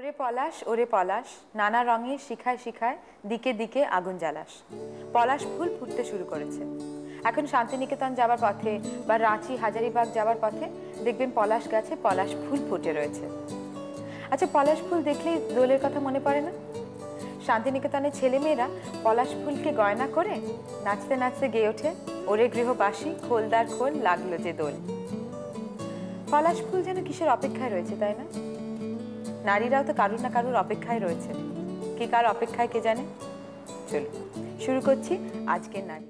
ওরে পলাশ ওরে পলাশ, নানা রঙে শিখায় শিখায়, দিকে দিকে আগুন জ্বালাস। পলাশ ফুল ফুটতে শুরু করেছে। এখন শান্তিনিকেতন যাবার পথে বা রাঁচি, হাজারিবাগ যাবার পথে দেখবেন পলাশ গাছে পলাশ ফুল ফুটে রয়েছে। আচ্ছা পলাশ ফুল দেখলেই দোলের কথা মনে পড়ে না? শান্তিনিকেতনের ছেলেমেয়েরা পলাশ ফুলকে গয়না করে নাচতে নাচতে গেয়ে ওঠে। ওরে গৃহবাসী, খোলদার খোল, লাগল যে দোল। পলাশ ফুল যেন কিসের অপেক্ষায় রয়েছে, তাই না? নারীরাও তো কারুর না কারুর অপেক্ষায় রয়েছে। কি কার অপেক্ষায় কে জানে? চলো শুরু করছি আজকের নারী।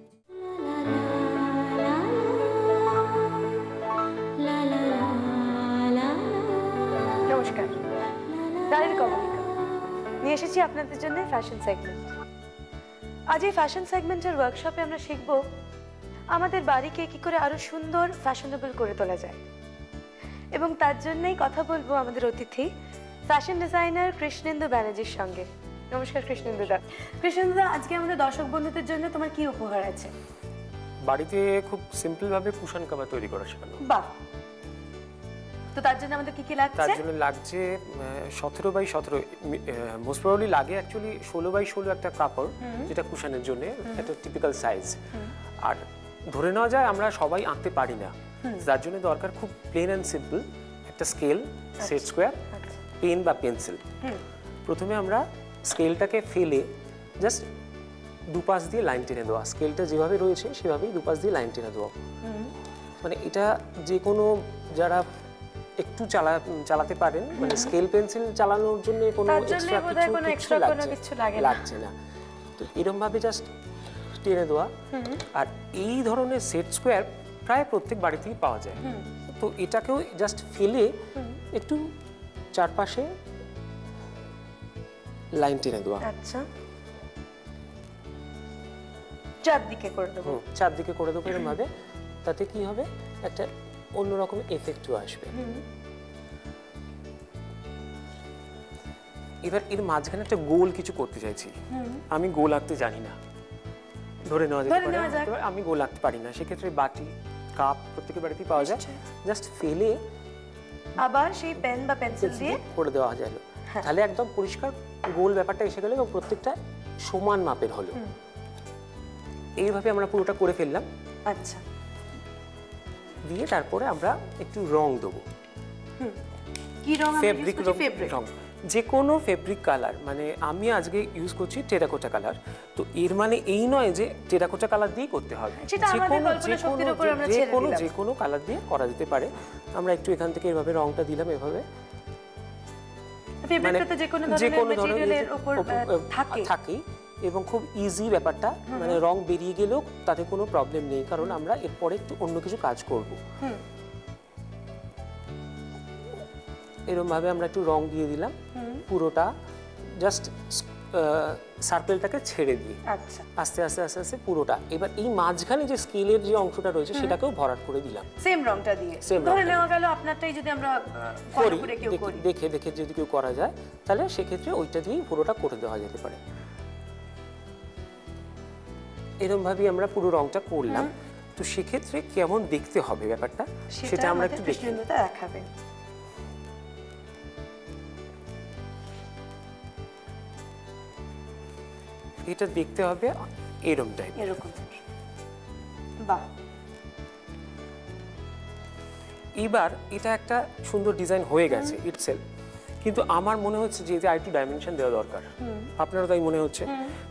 নমস্কার। নারীর কবলিকা নিয়ে এসেছি আপনাদের জন্য ফ্যাশন সেগমেন্ট আজ এই ফ্যাশন সেগমেন্টের ওয়ার্কশপে আমরা শিখব আমাদের বাড়িকে কি করে আরও সুন্দর ফ্যাশনেবল করে তোলা যায়। এবং তার জন্যই কথা বলব আমাদের অতিথি ফ্যাশন ডিজাইনার কৃষ্ণেন্দু ব্যানার্জির সঙ্গে। নমস্কার কৃষ্ণেন্দু দা। কৃষ্ণেন্দু দা আজকে আমাদের দর্শক বন্ধুদের জন্য তোমার কি উপহার আছে? বাড়িতে খুব সিম্পলভাবে কুশন কাভার তৈরি করা শেখানো। বাহ! তো তার জন্য আমাদের কি কি তার জন্য লাগছে সতেরো বাই সতেরো মোস্ট প্রবলি লাগে অ্যাকচুয়ালি ষোলো বাই ষোলো একটা কাপড় যেটা কুশনের জন্য একটা টিপিক্যাল সাইজ আর ধরে নেওয়া যায় আমরা সবাই আঁকতে পারি না। যার জন্য দরকার খুব প্লেন অ্যান্ড সিম্পল একটা স্কেল সেট স্কোয়ার পেন বা পেন্সিল। প্রথমে আমরা স্কেলটাকে ফেলে জাস্ট দুপাশ দিয়ে লাইন টেনে দেওয়া। স্কেলটা যেভাবে রয়েছে সেভাবেই দুপাশ দিয়ে লাইন টেনে দেওয়া। মানে এটা যে কোনো যারা একটু চালা চালাতে পারেন মানে স্কেল পেন্সিল চালানোর জন্য কোনো এক্সট্রা কিছু লাগছে। লাগে না। তো এরকম ভাবে জাস্ট টেনে দেওয়া। আর এই ধরনের সেট স্কোয়ার প্রায় প্রত্যেক বাড়িতেই পাওয়া যায়। তো এটাকেও জাস্ট ফেলে একটু চারপাশে লাইন টেনে দেওয়া। আচ্ছা। চারদিকে করে দেবো। চারদিকে করে দেবো এরকম ভাবে। তাতে কি হবে? একটা অন্যরকম এফেক্টও আসবে। এবার এর মাঝখানে একটা গোল কিছু করতে চাইছি। আমি গোল আঁকতে জানি না। ধরে নেওয়া যেতে পারে। আমি গোল আঁকতে পারি না। সেক্ষেত্রে বাটি কাপ প্রত্যেকের বাড়িতেই পাওয়া যায়। জাস্ট ফেলে আবার সেই পেন বা পেন্সিল দিয়ে করে দেওয়া যায়। হ্যাঁ। তাহলে একদম পরিষ্কার গোল ব্যাপারটা এসে গেল এবং প্রত্যেকটা সমান মাপের হলো। এইভাবে আমরা পুরোটা করে ফেললাম। আচ্ছা। দিয়ে তারপরে আমরা একটু রং দেবো। কি রং ফেব্রিক? রং। যে কোনো ফেব্রিক কালার মানে আমি আজকে ইউজ করছি টেরাকোটা কালার তো এর মানে এই নয় যে টেরাকোটা কালার দিয়েই করতে হবে। যে কোনো- যে কোনো- কালার দিয়ে করা যেতে পারে। আমরা একটু এখান থেকে এভাবে রংটা দিলাম এভাবে। ফেব্রিকটা যে কোনো মানে ধরনের থাকে। এবং খুব ইজি ব্যাপারটা। মানে রং বেরিয়ে গেলেও তাতে কোনো প্রবলেম নেই কারণ আমরা এরপরে একটু অন্য কিছু কাজ করব। এরকম ভাবে আমরা একটু রং দিয়ে দিলাম। পুরোটা জাস্ট সার্কেলটাকে ছেড়ে দিয়ে। আচ্ছা। আস্তে আস্তে আস্তে আস্তে পুরোটা। এবার এই মাঝখানে যে স্কেলের যে অংশটা রয়েছে সেটাকেও ভরাট করে দিলাম। সেম রংটা দিয়ে। ধরে নেওয়া গেল আপনারটাই যদি আমরা করি। দেখে- দেখে যদি কেউ করা যায় তাহলে সেক্ষেত্রে ওইটা দিয়েই পুরোটা করে দেওয়া যেতে পারে। এরকম ভাবেই আমরা পুরো রংটা করলাম। তো সেক্ষেত্রে কেমন দেখতে হবে ব্যাপারটা সেটা আমরা একটু দেখি কৃষ্ণেন্দুতে এটা দেখতে হবে এরম টাইপ এরকম বাহ। এবার এটা একটা সুন্দর ডিজাইন হয়ে গেছে ইটসেল কিন্তু আমার মনে হচ্ছে যে যে আরেকটু ডাইমেনশন দেওয়া দরকার। আপনারও তাই মনে হচ্ছে।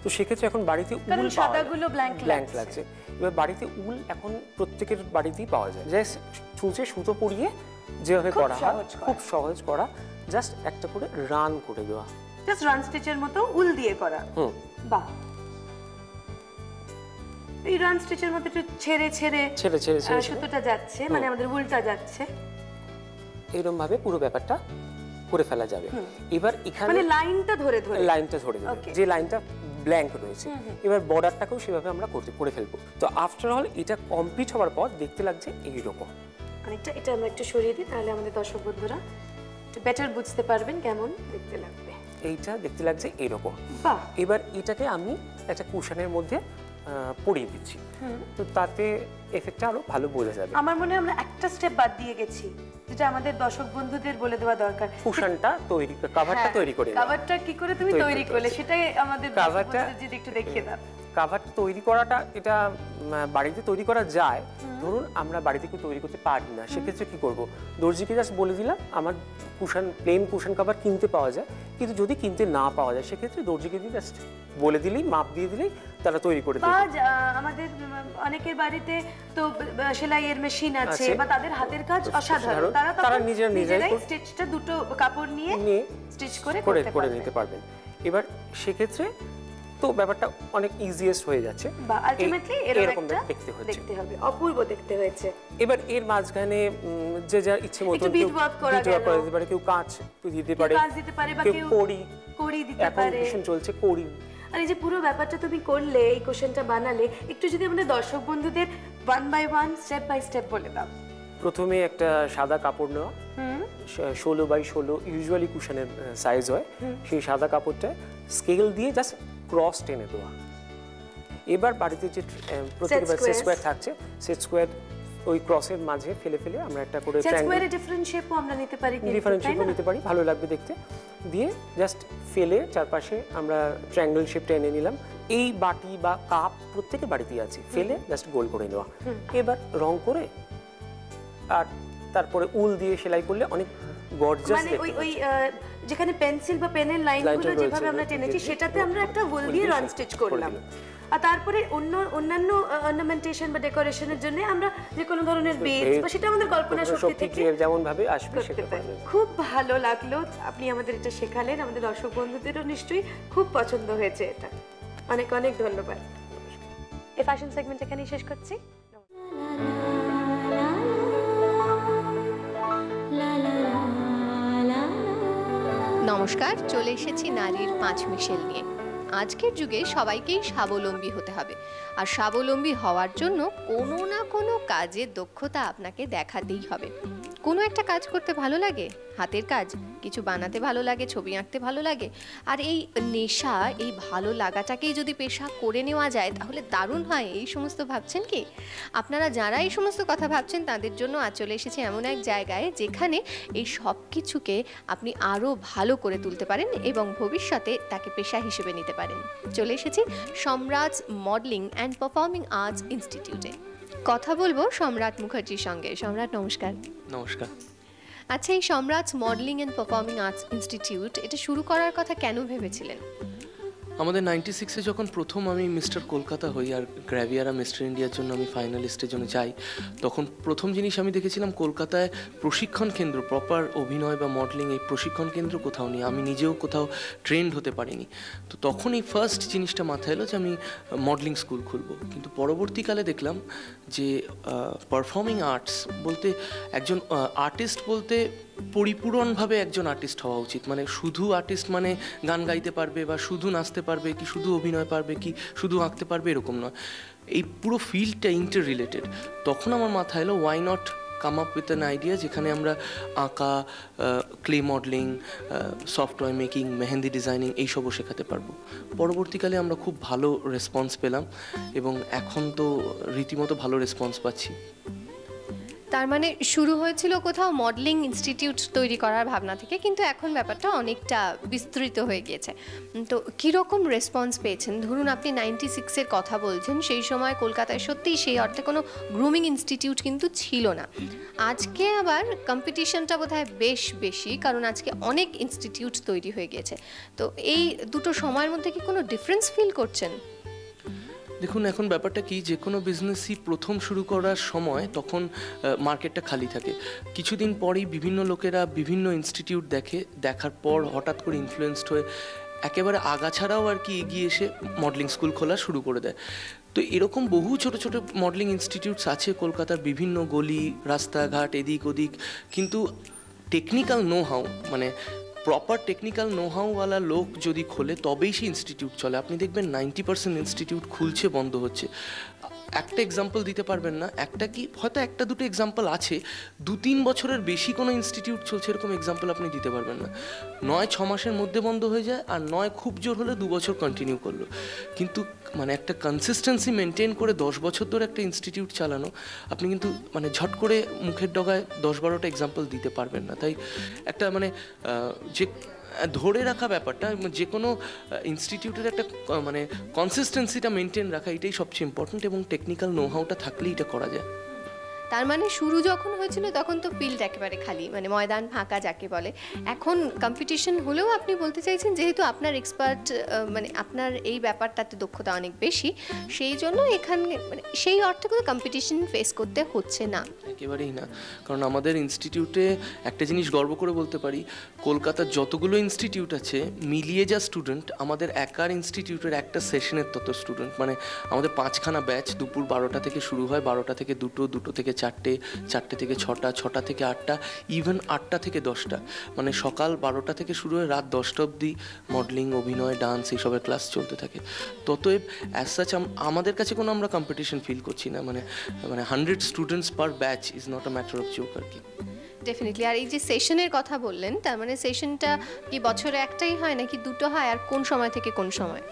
তো সেক্ষেত্রে এখন বাড়িতে উল পাওয়া সাদাগুলো ব্ল্যাঙ্ক লাগছে। এবার বাড়িতে উল এখন প্রত্যেকের বাড়িতেই পাওয়া যায়। জাস্ট ছুঁচে সুতো পরিয়ে যেভাবে করা হয় খুব সহজ করা। জাস্ট একটা করে রান করে দেওয়া। জাস্ট রান স্টিচের মতো উল দিয়ে করা। হুম। বাহ। এই রান স্টিচের মতো একটু ছেড়ে ছেড়ে ছেড়ে ছেড়ে সুতোটা যাচ্ছে মানে আমাদের উলটা যাচ্ছে। এরকম ভাবে পুরো ব্যাপারটা করে ফেলা যাবে। এবার এখানে মানে লাইনটা ধরে ধরে। লাইনটা ধরে যে লাইনটা ব্ল্যাঙ্ক রয়েছে এবার বর্ডারটাকেও সেভাবে আমরা করতে করে ফেলব। তো আফটার অল এটা কমপ্লিট হওয়ার পর দেখতে লাগছে এইরকম। অনেকটা এটা আমরা একটু সরিয়ে দিই তাহলে আমাদের দর্শক বন্ধুরা একটু বেটার বুঝতে পারবেন কেমন দেখতে লাগবে। এইটা দেখতে লাগছে এরকম এবার এটাকে আমি একটা কুশনের মধ্যে পরিয়ে দিচ্ছি। তো তাতে এফেক্টটা আরও ভালো বোঝা যাবে। আমার মনে হয় আমরা একটা স্টেপ বাদ দিয়ে গেছি যেটা আমাদের দর্শক বন্ধুদের বলে দেওয়া দরকার। কুশনটা তৈরি কাভারটা তৈরি করে। কাভারটা কি করে তুমি তৈরি করলে সেটাই আমাদের কাভারটা যদি একটু দেখিয়ে দাও। কাভার তৈরি করাটা এটা বাড়িতে তৈরি করা যায় ধরুন আমরা বাড়িতে কেউ তৈরি করতে পারি না সেক্ষেত্রে কি করব? দর্জিকে জাস্ট বলে দিলাম আমার কুশন প্লেন কুশন কাভার কিনতে পাওয়া যায় কিন্তু যদি কিনতে না পাওয়া যায় সেক্ষেত্রে দর্জিকে দিয়ে জাস্ট বলে দিলেই মাপ দিয়ে দিলেই তারা তৈরি করে দেবে। আমাদের অনেকের বাড়িতে তো সেলাইয়ের মেশিন আছে। বা তাদের হাতের কাজ অসাধারণ। তারা তারা নিজেরা নিজেরাই স্টিচটা দুটো কাপড় নিয়ে স্টিচ করে করে করতে নিতে পারবেন। এবার সেক্ষেত্রে তো ব্যাপারটা অনেক ইজিয়েস্ট হয়ে যাচ্ছে। বা আলটিমেটলি এরকম দেখতে হচ্ছে দেখতে হবে অপূর্ব দেখতে হয়েছে। এবার এর মাঝখানে যে যার ইচ্ছে মতো একটু করা করা যেতে পারে কেউ কাঁচ দিতে পারে কাজ দিতে পারে বা কেউ কেউ কড়ি কড়ি দিতে এখন পারে চলছে কড়ি। আর এই যে পুরো ব্যাপারটা তুমি করলে এই কোশ্চেনটা বানালে একটু যদি আমাদের দর্শক বন্ধুদের one by one step by step বলে দাও। প্রথমে একটা সাদা কাপড় নেওয়া ষোলো বাই ষোলো ইউজুয়ালি কুশনের সাইজ হয়। সেই সাদা কাপড়টা স্কেল দিয়ে জাস্ট ক্রস টেনে দেওয়া। এবার বাড়িতে যে আহ, প্রত্যেক সেট স্কোয়ার থাকছে সেট স্কোয়ার ওই ক্রসের মাঝে ফেলে ফেলে আমরা একটা করে ট্রায়াঙ্গেল ডিফারেন্ট শেপও আমরা নিতে পারি ডিফারেন্ট শেপও নিতে পারি ভালো লাগবে দেখতে। দিয়ে জাস্ট ফেলে চারপাশে আমরা ট্রায়াঙ্গেল শেপটা এনে নিলাম। এই বাটি বা কাপ প্রত্যেকে বাড়িতেই আছে। ফেলে জাস্ট গোল করে নেওয়া। এবার রং করে আর তারপরে উল দিয়ে সেলাই করলে অনেক গর্জাস মানে ওই ওই যেখানে পেন্সিল বা পেনের লাইনগুলো যেভাবে আমরা টেনেছি সেটাতে আমরা একটা উল দিয়ে রান স্টিচ করলাম। আর তারপরে অন্য অন্যান্য অর্নামেন্টেশন বা ডেকোরেশনের জন্য আমরা যে কোনো ধরনের বেজ বা সেটা আমাদের কল্পনা শক্তি থেকে যেমন ভাবে আসবে করতে পারি। খুব ভালো লাগল। আপনি আমাদের এটা শেখালেন আমাদের দর্শক বন্ধুদেরও নিশ্চয়ই খুব পছন্দ হয়েছে এটা। অনেক অনেক ধন্যবাদ। এই ফ্যাশন সেগমেন্ট এখানেই শেষ করছি। নমস্কার, চলে এসেছি নারীর পাঁচ মিশেল নিয়ে। আজকের যুগে সবাইকেই স্বাবলম্বী হতে হবে। আর স্বাবলম্বী হওয়ার জন্য কোনো না কোনো কাজে দক্ষতা আপনাকে দেখাতেই হবে। কোনো একটা কাজ করতে ভালো লাগে? হাতের কাজ? কিছু বানাতে ভালো লাগে, ছবি আঁকতে ভালো লাগে? আর এই নেশা, এই ভালো লাগাটাকেই যদি পেশা করে নেওয়া যায়, তাহলে দারুণ হয়, এই সমস্ত ভাবছেন কি? আপনারা যারা এই সমস্ত কথা ভাবছেন, তাদের জন্য আজ চলে এসেছে এমন এক জায়গায়, যেখানে এই সব কিছুকে আপনি আরও ভালো করে তুলতে পারেন এবং ভবিষ্যতে তাকে পেশা হিসেবে নিতে পারেন। চলে এসেছি সম্রাট মডেলিং অ্যান্ড পারফর্মিং আর্টস ইনস্টিটিউটে। কথা বলব সম্রাট মুখার্জির সঙ্গে। সম্রাট নমস্কার। নমস্কার। আচ্ছা এই Samrat modelling and performing arts institute এটা শুরু করার কথা কেন ভেবেছিলেন? আমাদের নাইনটি সিক্সে যখন প্রথম আমি মিস্টার কলকাতা হই আর গ্র্যাভিয়ারা মিস্টার ইন্ডিয়ার জন্য আমি ফাইনালিস্টের জন্য যাই, তখন প্রথম জিনিস আমি দেখেছিলাম কলকাতায় প্রশিক্ষণ কেন্দ্র প্রপার অভিনয় বা মডেলিং এই প্রশিক্ষণ কেন্দ্র কোথাও নেই। আমি নিজেও কোথাও ট্রেন্ড হতে পারিনি। তো তখন এই ফার্স্ট জিনিসটা মাথায় এলো যে আমি মডেলিং স্কুল খুলবো। কিন্তু পরবর্তীকালে দেখলাম যে পারফর্মিং আর্টস বলতে একজন আর্টিস্ট বলতে পরিপূরণভাবে একজন আর্টিস্ট হওয়া উচিত। মানে শুধু আর্টিস্ট মানে গান গাইতে পারবে বা শুধু নাচতে পারবে কি শুধু অভিনয় পারবে কি শুধু আঁকতে পারবে এরকম নয়। এই পুরো ফিল্ডটা ইন্টার রিলেটেড তখন আমার মাথায় এলো why not come up with an idea যেখানে আমরা আঁকা clay modelling software making mehndi designing এইসবও শেখাতে পারব। পরবর্তীকালে আমরা খুব ভালো রেসপন্স পেলাম এবং এখন তো রীতিমতো ভালো রেসপন্স পাচ্ছি। তার মানে শুরু হয়েছিল কোথাও মডেলিং ইনস্টিটিউট তৈরি করার ভাবনা থেকে, কিন্তু এখন ব্যাপারটা অনেকটা বিস্তৃত হয়ে গিয়েছে। তো কীরকম রেসপন্স পেয়েছেন? ধরুন আপনি নাইনটি সিক্সের কথা বলছেন, সেই সময় কলকাতায় সত্যিই সেই অর্থে কোনো গ্রুমিং ইনস্টিটিউট কিন্তু ছিল না। আজকে আবার কম্পিটিশনটা বোধহয় বেশ বেশি, কারণ আজকে অনেক ইনস্টিটিউট তৈরি হয়ে গিয়েছে। তো এই দুটো সময়ের মধ্যে কি কোনো ডিফারেন্স ফিল করছেন? দেখুন, এখন ব্যাপারটা কি? যে কোনো বিজনেসই প্রথম শুরু করার সময় তখন মার্কেটটা খালি থাকে। কিছুদিন পরেই বিভিন্ন লোকেরা বিভিন্ন ইনস্টিটিউট দেখে, দেখার পর হঠাৎ করে ইনফ্লুয়েসড হয়ে একেবারে আগাছাড়াও আর কি এগিয়ে এসে মডেলিং স্কুল খোলা শুরু করে দেয়। তো এরকম বহু ছোট ছোট মডেলিং ইনস্টিটিউটস আছে কলকাতার বিভিন্ন গলি, রাস্তাঘাট এদিক ওদিক কিন্তু টেকনিক্যাল নো হাউ মানে প্রপার টেকনিক্যাল নোহাউওয়ালা লোক যদি খোলে, তবেই সেই ইনস্টিটিউট চলে। আপনি দেখবেন নাইনটি পার্সেন্ট ইনস্টিটিউট খুলছে, বন্ধ হচ্ছে। একটা এক্সাম্পল দিতে পারবেন না, একটা কি, হয়তো একটা দুটো এক্সাম্পল আছে, দু তিন বছরের বেশি কোনো ইনস্টিটিউট চলছে এরকম এক্সাম্পল আপনি দিতে পারবেন না। নয়, ছ মাসের মধ্যে বন্ধ হয়ে যায় আর নয়, খুব জোর হলে দু বছর কন্টিনিউ করল। কিন্তু মানে একটা কনসিস্টেন্সি মেনটেন করে দশ বছর ধরে একটা ইনস্টিটিউট চালানো, আপনি কিন্তু মানে ঝট করে মুখের ডগায় দশ বারোটা এক্সাম্পল দিতে পারবেন না। তাই একটা মানে যে ধরে রাখা ব্যাপারটা যে কোনো ইনস্টিটিউটের একটা মানে কনসিস্টেন্সিটা মেনটেন রাখা, এটাই সবচেয়ে ইম্পর্ট্যান্ট এবং টেকনিক্যাল নো হাউটা থাকলেই এটা করা যায়। তার মানে শুরু যখন হয়েছিল তখন তো ফিল্ড একেবারে খালি মানে ময়দান ফাঁকা যাকে বলে। এখন কম্পিটিশন হলেও আপনি বলতে চাইছেন, যেহেতু আপনার এক্সপার্ট মানে আপনার এই ব্যাপারটাতে দক্ষতা অনেক বেশি, সেই জন্য এখানে মানে সেই অর্থে কোনো কম্পিটিশন ফেস করতে হচ্ছে না। একেবারেই না। কারণ আমাদের ইনস্টিটিউটে একটা জিনিস গর্ব করে বলতে পারি, কলকাতার যতগুলো ইনস্টিটিউট আছে, মিলিয়ে যা স্টুডেন্ট আমাদের একার ইনস্টিটিউটের একটা সেশনের তত স্টুডেন্ট মানে আমাদের পাঁচখানা ব্যাচ দুপুর বারোটা থেকে শুরু হয়, বারোটা থেকে দুটো দুটো থেকে চারটে চারটে থেকে ছটা ছটা থেকে আটটা ইভেন আটটা থেকে দশটা। মানে সকাল বারোটা থেকে শুরু হয়ে রাত দশটা অবধি মডেলিং অভিনয় ডান্স এইসবের ক্লাস চলতে থাকে। ততএব অ্যাজ সাচ আমাদের কাছে কোনো আমরা কম্পিটিশন ফিল করছি না। মানে মানে hundred students per batch is not a matter of joke আর কি। ডেফিনেটলি আর এই যে সেশনের কথা বললেন, তার মানে সেশনটা কি বছরে একটাই হয় নাকি দুটো হয়? আর কোন সময় থেকে কোন সময়?